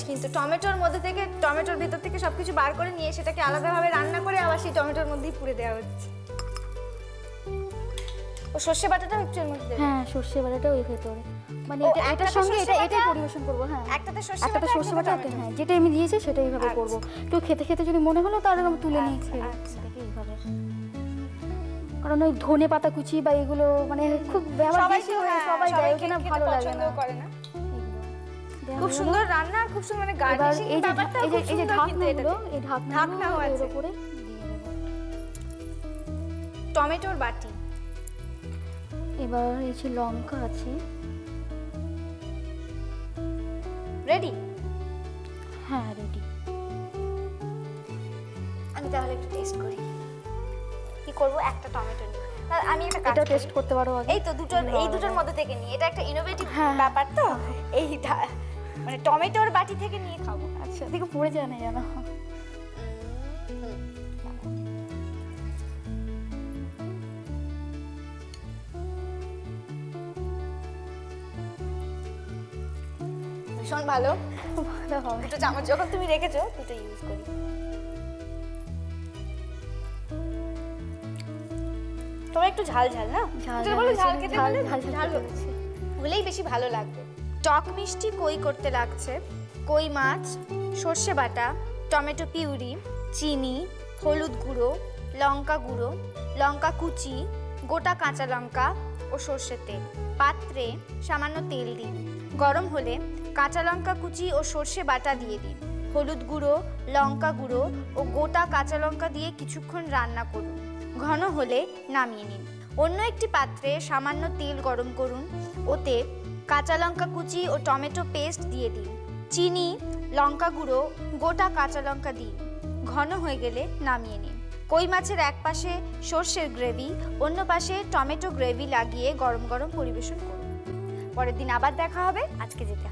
কিন্তু টমেটোর মধ্যে থেকে টমেটোর ভেতর থেকে সবকিছু বার করে নিয়ে সেটাকে আলাদাভাবে রান্না করে আবার সেই টমেটোর মধ্যেই পুড়ে দেওয়া হচ্ছে। ও সর্ষে বাটাটাও একটু এর মধ্যে হ্যাঁ সর্ষে বাটাটা ওই ভেতরে। মানে এটা এটার সঙ্গে এটা এটাই পরিবেশন করব হ্যাঁ। একটাতে সর্ষে একটাতে সর্ষে বাটা একটা হ্যাঁ যেটা আমি দিয়েছি সেটা এইভাবে করব। একটু খেতে খেতে যদি মনে হলো তাহলে আমি তুলে নিয়ে আচ্ছা, খেয়ে আচ্ছা। এটাকে এইভাবে। কারণ ওই ধনে পাতা কুচি বা এগুলো মানে খুব ব্যবহার বেশি হ্যাঁ, সবাই দেয় ভালো লাগে না। খুব সুন্দর রান্না আর খুব সুন্দর মানে গার্নিশিং ব্যাপারটা খুব এই যে সুন্দর কিন্তু ঢাকনাগুলো এই ঢাকনাও আছে। উপরে টমেটোর বাটি। এবার এই যে লঙ্কা আছে। রেডি হ্যাঁ রেডি আমি তাহলে একটু টেস্ট করি। কি করব? একটা টমেটো নিই আমি একটা কাজ এটা। টেস্ট করতে পারো আগে। এই তো দুটোর এই দুটোর মধ্যে থেকে নিই এটা একটা ইনোভেটিভ হ্যাঁ। ব্যাপার তো? এই ঢা- মানে টমেটোর বাটি থেকে নিয়ে খাব। আচ্ছা দেখো পড়ে যায় না জানো ভীষণ ভালো। ভালো হবে। দুটো চামচ যখন তুমি রেখেছো দুটো ইউজ করি। তোমার একটু ঝাল ঝাল না? ঝাল ঝাল বলে ঝাল খেতে ঝাল ঝাল হলেই বেশি ভালো লাগবে। টক মিষ্টি কই করতে লাগছে? কই মাছ, সর্ষে বাটা, টমেটো পিউরি, চিনি, হলুদ গুঁড়ো, লঙ্কা গুঁড়ো, লঙ্কা কুচি, গোটা কাঁচা লঙ্কা ও সর্ষের তেল। পাত্রে সামান্য তেল দিন। গরম হলে কাঁচা লঙ্কা কুচি ও সর্ষে বাটা দিয়ে দিন। হলুদ গুঁড়ো, লঙ্কা গুঁড়ো ও গোটা কাঁচা লঙ্কা দিয়ে কিছুক্ষণ রান্না করুন। ঘন হলে নামিয়ে নিন। অন্য একটি পাত্রে সামান্য তেল গরম করুন। ওতে কাঁচা লঙ্কা কুচি ও টমেটো পেস্ট দিয়ে দিন। চিনি, লঙ্কা গুঁড়ো, গোটা কাঁচা লঙ্কা দিন। ঘন হয়ে গেলে নামিয়ে নিন। কই মাছের এক পাশে সর্ষের গ্রেভি, অন্য পাশে টমেটো গ্রেভি লাগিয়ে গরম গরম পরিবেশন করুন। পরের দিন আবার দেখা হবে। আজকে যেতে